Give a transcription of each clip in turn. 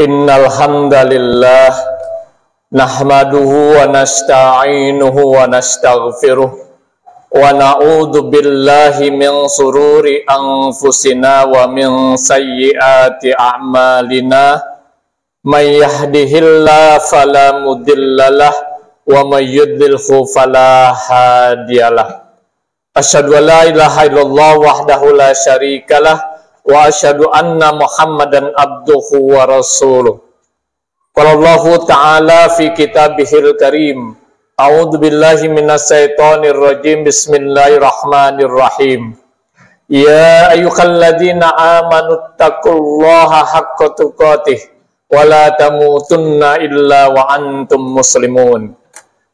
إن الحمد لله نحمده ونستعينه ونستغفره ونعوذ بالله من سرور أنفسنا ومن سيئات أعمالنا من يهده الله فلا مضل له ومن يضلله فلا هادي له أشهد أن لا إله إلا الله وحده لا شريك له asyhadu anna Muhammadan abduhu wa rasuluh. Allah Ta'ala fi kitabihil karim. A'udzu billahi minasyaitonir rajim. Bismillahirrahmanirrahim. Ya ayyuhalladzina amanu taqullaha tuqatih wa la illa wa antum muslimun.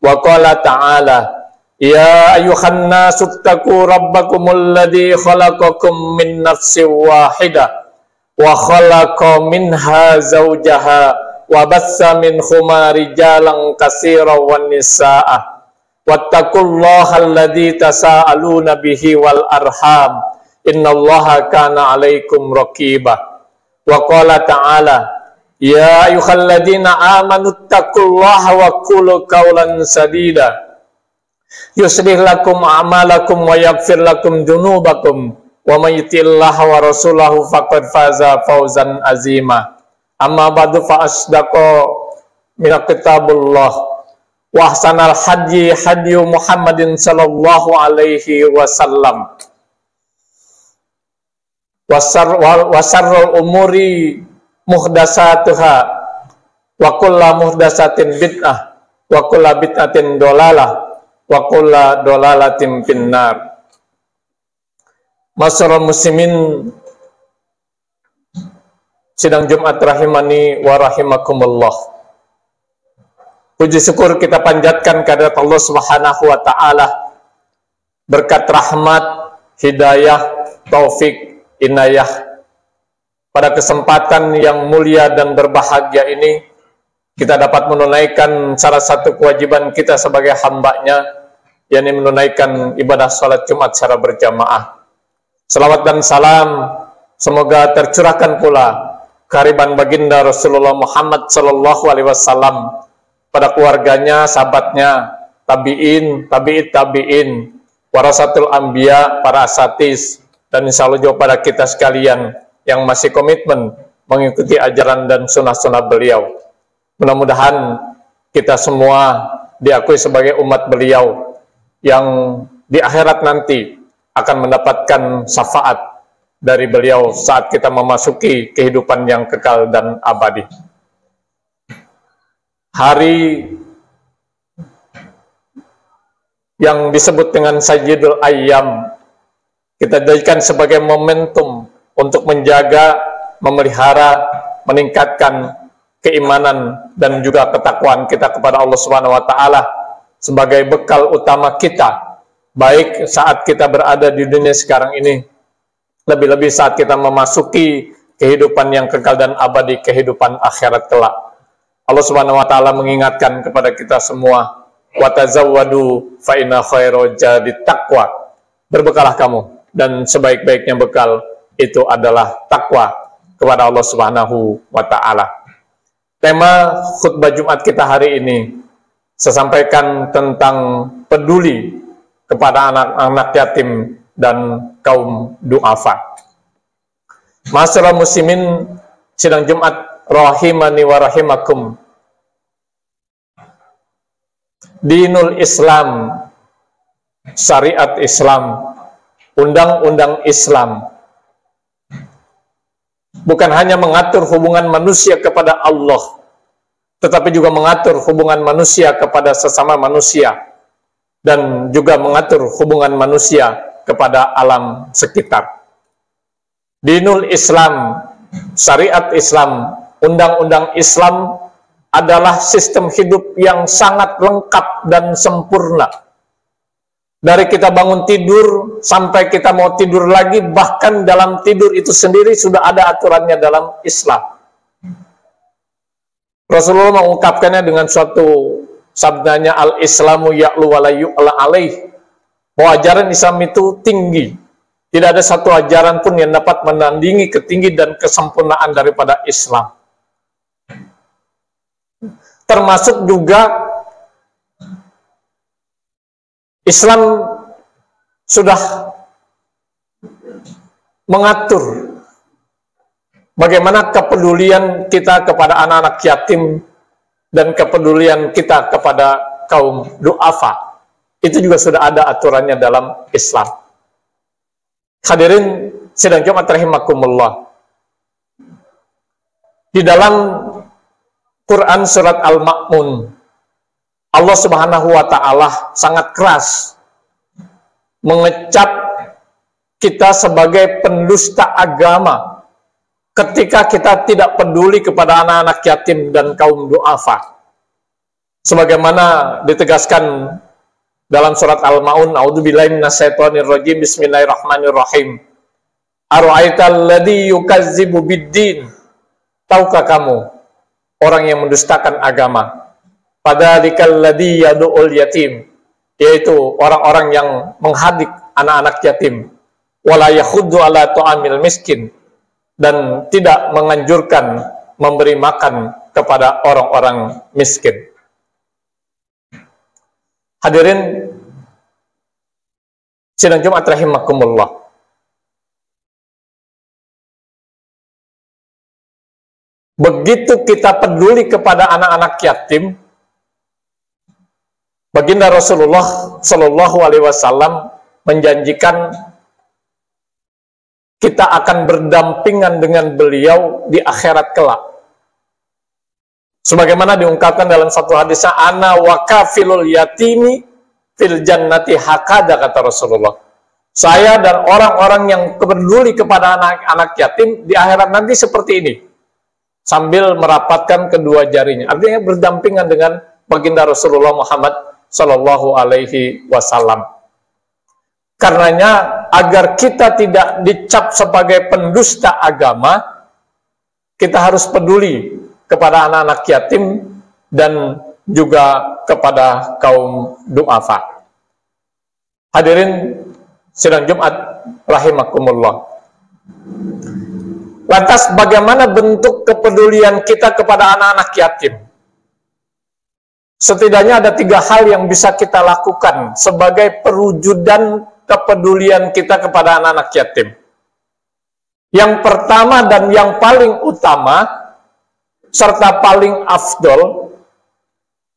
Wa qala ta'ala nasu taku rabbakumul ladzi khalaqakum min nafsin wahidah wa khalaqa minha zawjaha wa bassa minhuma rijalan katsiran wan nisaa wattaqullaha alladzi tasaaluna bihi wal arham. Innallaha kana 'alaikum raqiba. Wa qala ta'ala ya ayyuhalladzina amanu taqullaha wa qulu qawlan sadida yuslih lakum a'malakum wa yaghfir lakum dunubakum. Wa may wa rasulahu faqad faza fawzan azima. Amma ba'du fa asdaqa min kitabullah. Wa ahsanal haji hadi Muhammadin sallallahu alaihi wasallam. Wa sarrul umuri muhdasatuha wa kullu muhdasatin bid'ah. Wa kullu bid'atin dolalah wa kulla dolalatin finnar. Masyarakat muslimin sidang Jumat rahimani wa rahimakumullah. Puji syukur kita panjatkan kepada Allah Subhanahu wa taala. Berkat rahmat, hidayah, taufik, inayah. Pada kesempatan yang mulia dan berbahagia ini kita dapat menunaikan salah satu kewajiban kita sebagai hambanya yakni menunaikan ibadah salat Jumat secara berjamaah. Salawat dan salam semoga tercurahkan pula kehariban baginda Rasulullah Muhammad sallallahu alaihi wasallam pada keluarganya, sahabatnya, tabi'in, tabi'it tabi'in, warasatul anbiya, para asatis, dan insya Allah pada kita sekalian yang masih komitmen mengikuti ajaran dan sunnah-sunnah beliau. Mudah-mudahan kita semua diakui sebagai umat beliau yang di akhirat nanti akan mendapatkan syafaat dari beliau saat kita memasuki kehidupan yang kekal dan abadi. Hari yang disebut dengan Sayyidul Ayyam kita jadikan sebagai momentum untuk menjaga, memelihara, meningkatkan keimanan dan juga ketakwaan kita kepada Allah Subhanahu wa taala sebagai bekal utama kita. Baik saat kita berada di dunia sekarang ini lebih-lebih saat kita memasuki kehidupan yang kekal dan abadi kehidupan akhirat kelak. Allah Subhanahu wa taala mengingatkan kepada kita semua wa tazawwadu fa inna khairu jadi taqwa. Berbekalah kamu dan sebaik-baiknya bekal itu adalah takwa kepada Allah Subhanahu wa taala. Tema khutbah Jumat kita hari ini saya sampaikan tentang peduli kepada anak-anak yatim dan kaum duafa. Masalah muslimin sidang Jumat rahimani wa rahimakum. Dinul Islam, syariat Islam, undang-undang Islam bukan hanya mengatur hubungan manusia kepada Allah tetapi juga mengatur hubungan manusia kepada sesama manusia dan juga mengatur hubungan manusia kepada alam sekitar. Dinul Islam, syariat Islam, undang-undang Islam adalah sistem hidup yang sangat lengkap dan sempurna. Dari kita bangun tidur sampai kita mau tidur lagi, bahkan dalam tidur itu sendiri sudah ada aturannya dalam Islam. Rasulullah mengungkapkannya dengan suatu sabdanya al-islamu ya'lu wa la alaih. Bahwa ajaran Islam itu tinggi. Tidak ada satu ajaran pun yang dapat menandingi ketinggi dan kesempurnaan daripada Islam. Termasuk juga Islam sudah mengatur bagaimana kepedulian kita kepada anak-anak yatim dan kepedulian kita kepada kaum duafa. Itu juga sudah ada aturannya dalam Islam. Hadirin sedang Jumat rahimakumullah. Di dalam Quran surat Al-Ma'mun Allah Subhanahu wa taala sangat keras mengecap kita sebagai pendusta agama ketika kita tidak peduli kepada anak-anak yatim dan kaum duafa. Sebagaimana ditegaskan dalam surat Al-Maun, A'udzubillahi minasyaitonirrajim, Bismillahirrahmanirrahim. Ara'aital ladzi yukazzibu biddin? Tahukah kamu orang yang mendustakan agama? Fadzalikal ladzi yad'ul yatim, yaitu orang-orang yang menghadik anak-anak yatim. Wala yakhuddu ala tu'amil miskin dan tidak menganjurkan memberi makan kepada orang-orang miskin. Hadirin sidang Jumat rahimakumullah. Begitu kita peduli kepada anak-anak yatim, Baginda Rasulullah Shallallahu Alaihi Wasallam menjanjikan kita akan berdampingan dengan beliau di akhirat kelak. Sebagaimana diungkapkan dalam satu hadis, ana wakafilul yatimi fil jannati hakada kata Rasulullah. Saya dan orang-orang yang peduli kepada anak-anak yatim di akhirat nanti seperti ini. Sambil merapatkan kedua jarinya. Artinya berdampingan dengan baginda Rasulullah Muhammad Shallallahu Alaihi Wasallam. Karenanya agar kita tidak dicap sebagai pendusta agama, kita harus peduli kepada anak-anak yatim dan juga kepada kaum duafa. Hadirin sidang Jumat rahimakumullah. Lantas bagaimana bentuk kepedulian kita kepada anak-anak yatim? Setidaknya ada tiga hal yang bisa kita lakukan sebagai perwujudan kepedulian kita kepada anak-anak yatim. Yang pertama dan yang paling utama, serta paling afdol,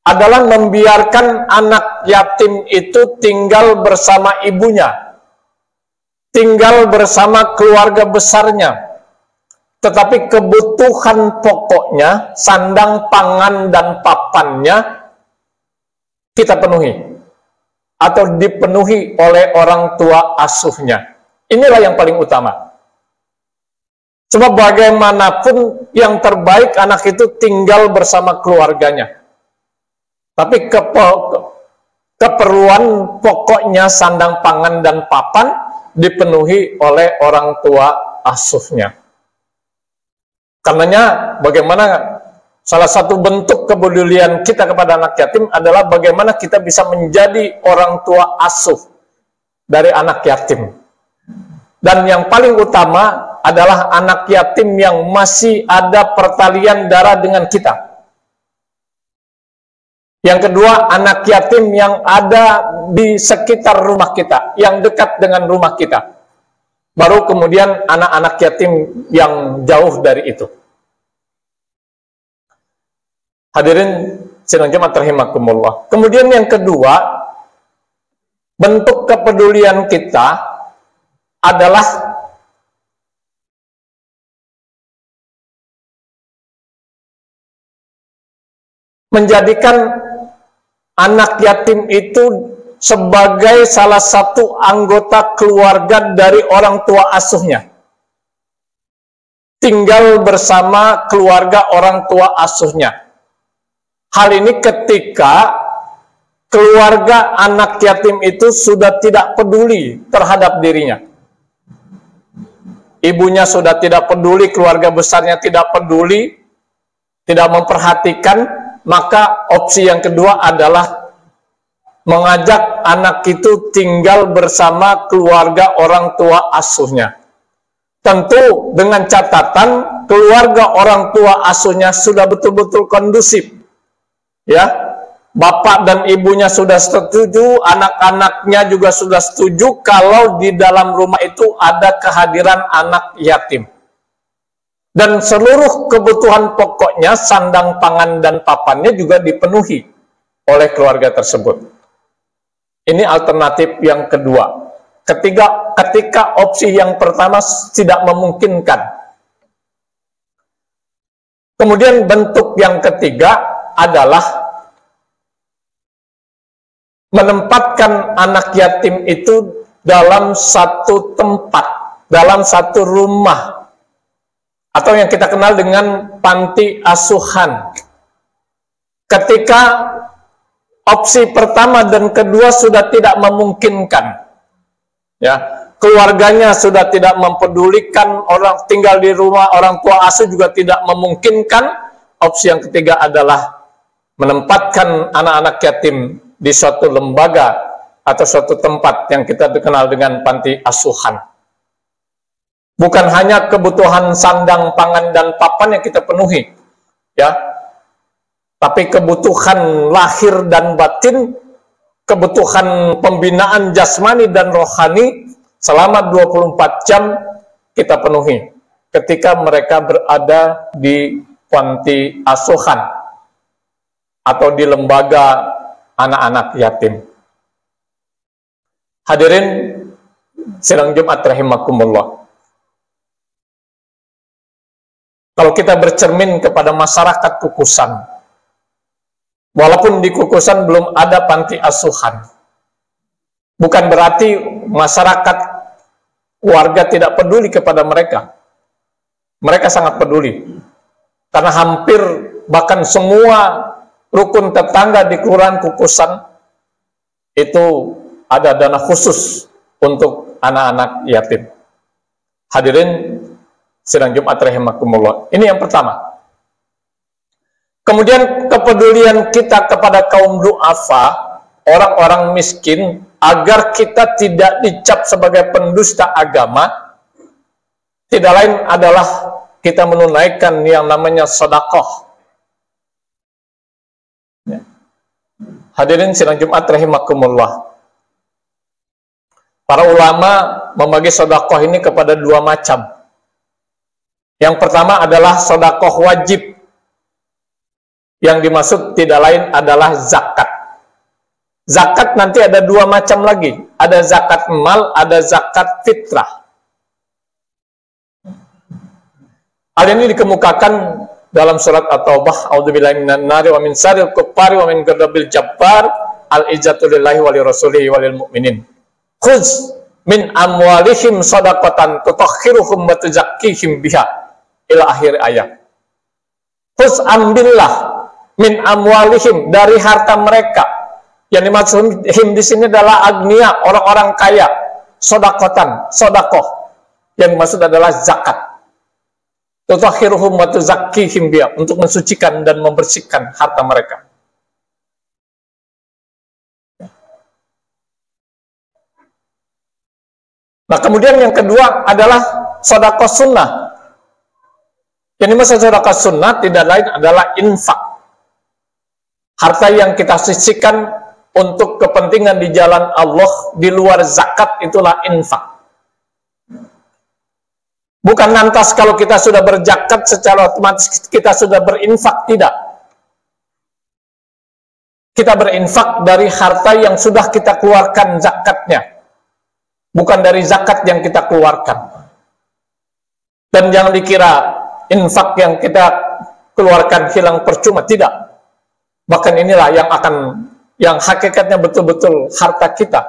adalah membiarkan anak yatim itu tinggal bersama ibunya, tinggal bersama keluarga besarnya. Tetapi kebutuhan pokoknya, sandang pangan dan papannya, kita penuhi atau dipenuhi oleh orang tua asuhnya. Inilah yang paling utama. Sebab bagaimanapun yang terbaik anak itu tinggal bersama keluarganya. Tapi kepo, keperluan pokoknya sandang pangan dan papan dipenuhi oleh orang tua asuhnya. Karenanya bagaimana Salah satu bentuk kepedulian kita kepada anak yatim adalah bagaimana kita bisa menjadi orang tua asuh dari anak yatim. Dan yang paling utama adalah anak yatim yang masih ada pertalian darah dengan kita. Yang kedua, anak yatim yang ada di sekitar rumah kita, yang dekat dengan rumah kita. Baru kemudian anak-anak yatim yang jauh dari itu. Hadirin sidang Jumat rahimakumullah. Kemudian yang kedua, bentuk kepedulian kita adalah menjadikan anak yatim itu sebagai salah satu anggota keluarga dari orang tua asuhnya. Tinggal bersama keluarga orang tua asuhnya Hal ini ketika keluarga anak yatim itu sudah tidak peduli terhadap dirinya. Ibunya sudah tidak peduli, keluarga besarnya tidak peduli, tidak memperhatikan, maka opsi yang kedua adalah mengajak anak itu tinggal bersama keluarga orang tua asuhnya. Tentu dengan catatan keluarga orang tua asuhnya sudah betul-betul kondusif ya bapak dan ibunya sudah setuju, anak-anaknya juga sudah setuju kalau di dalam rumah itu ada kehadiran anak yatim. Dan seluruh kebutuhan pokoknya, sandang pangan dan papannya juga dipenuhi oleh keluarga tersebut. Ini alternatif yang kedua. Ketiga, ketika opsi yang pertama tidak memungkinkan. Kemudian bentuk yang ketiga adalah menempatkan anak yatim itu dalam satu tempat, dalam satu rumah, atau yang kita kenal dengan panti asuhan. Ketika opsi pertama dan kedua sudah tidak memungkinkan, ya keluarganya sudah tidak mempedulikan orang tinggal di rumah, orang tua asuh juga tidak memungkinkan. Opsi yang ketiga adalah menempatkan anak-anak yatim di suatu lembaga atau suatu tempat yang kita dikenal dengan panti asuhan. Bukan hanya kebutuhan sandang, pangan, dan papan yang kita penuhi, ya, tapi kebutuhan lahir dan batin, kebutuhan pembinaan jasmani dan rohani selama 24 jam kita penuhi ketika mereka berada di panti asuhan atau di lembaga anak-anak yatim. Hadirin sedang Jumat rahimakumullah. Kalau kita bercermin kepada masyarakat kukusan, walaupun di kukusan belum ada panti asuhan, bukan berarti masyarakat warga tidak peduli kepada mereka. Mereka sangat peduli. Karena hampir bahkan semua rukun tetangga di Kelurahan Kukusan itu ada dana khusus untuk anak-anak yatim. Hadirin sidang Jumat rahimakumullah. Ini yang pertama. Kemudian kepedulian kita kepada kaum duafa, orang-orang miskin, agar kita tidak dicap sebagai pendusta agama, tidak lain adalah kita menunaikan yang namanya sodakoh Hadirin sidang Jumat rahimakumullah. Para ulama membagi sodakoh ini kepada dua macam. Yang pertama adalah sodakoh wajib. Yang dimaksud tidak lain adalah zakat. Zakat nanti ada dua macam lagi. Ada zakat mal, ada zakat fitrah. Hal ini dikemukakan dalam surat At-Taubah a'udzubillahi minan nari wa min saril kuffari wa min ghadabil jabbar al-izzatu lillahi wa lirasulihi wa lil mu'minin khudz min amwalihim sadaqatan tutahhiruhum wa tuzakkihim biha ila akhir ayat. Khudz ambillah min amwalihim dari harta mereka. Yang dimaksud him di sini adalah agnia orang-orang kaya sodakotan sodakoh yang dimaksud adalah zakat wa untuk mensucikan dan membersihkan harta mereka. Nah, kemudian yang kedua adalah sedekah sunnah. Yang dimaksud sedekah sunnah tidak lain adalah infak. Harta yang kita sisihkan untuk kepentingan di jalan Allah di luar zakat itulah infak. Bukan lantas kalau kita sudah berjakat secara otomatis kita sudah berinfak, tidak. Kita berinfak dari harta yang sudah kita keluarkan zakatnya. Bukan dari zakat yang kita keluarkan. Dan jangan dikira infak yang kita keluarkan hilang percuma, tidak. Bahkan inilah yang akan yang hakikatnya betul-betul harta kita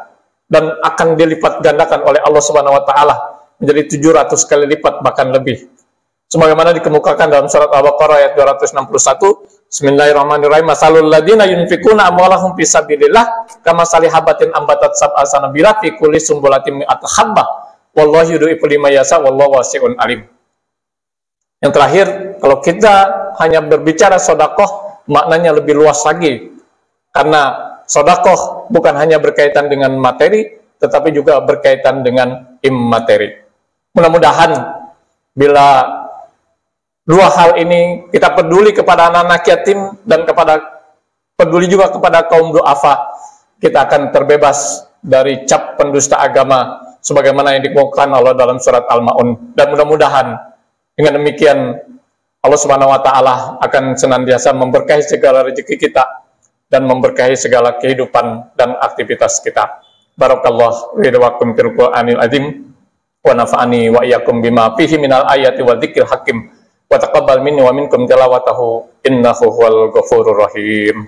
dan akan dilipat gandakan oleh Allah Subhanahu wa taala menjadi 700 kali lipat bahkan lebih. Sebagaimana dikemukakan dalam surat Al-Baqarah ayat 261, Bismillahirrahmanirrahim. Masalul ladina yunfikuna amwalahum fi sabilillah kama salihabatin ambatat sab'a sanabila fi kulli sumbulatin mi'at habbah. Wallahu yudhi'u liman yasha wallahu wasi'un alim. Yang terakhir, kalau kita hanya berbicara sodakoh, maknanya lebih luas lagi. Karena sodakoh bukan hanya berkaitan dengan materi, tetapi juga berkaitan dengan immateri. Mudah-mudahan bila dua hal ini kita peduli kepada anak-anak yatim dan kepada peduli juga kepada kaum duafa, kita akan terbebas dari cap pendusta agama sebagaimana yang dikemukakan Allah dalam surat Al-Maun dan mudah-mudahan dengan demikian Allah Subhanahu wa taala akan senantiasa memberkahi segala rezeki kita dan memberkahi segala kehidupan dan aktivitas kita. Barakallah wa Qur'anil azim wa nafa'ani wa iyyakum bima fihi minal ayati wa dzikril hakim wa taqabbal minni wa minkum tilawatahu innahu huwal ghafurur rahim.